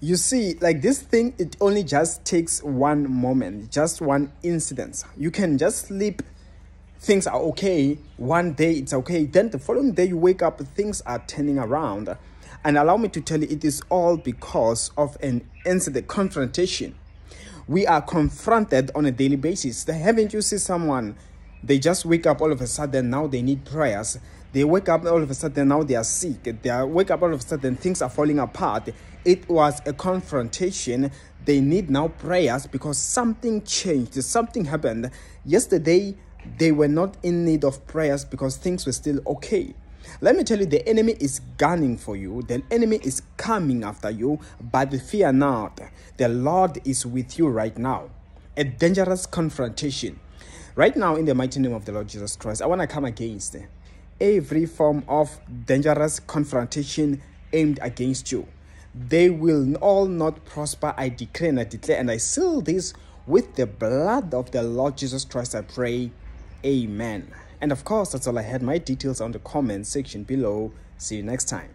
you see like this thing it only just takes one moment just one incident. You can just sleep things are okay one day it's okay then the following day you wake up things are turning around. And allow me to tell you it is all because of an incident confrontation. We are confronted on a daily basis. Haven't you seen someone they just wake up all of a sudden now they need prayers they wake up all of a sudden now they are sick. They wake up all of a sudden things are falling apart. It was a confrontation. They need now prayers because something changed. Something happened. Yesterday they were not in need of prayers because things were still okay. Let me tell you, the enemy is gunning for you. The enemy is coming after you, but fear not. The Lord is with you right now. A dangerous confrontation. Right now, in the mighty name of the Lord Jesus Christ, I want to come against every form of dangerous confrontation aimed against you. They will all not prosper, I declare and I declare, and I seal this with the blood of the Lord Jesus Christ. I pray, Amen. And of course, that's all I had. My details on the comment section below. See you next time.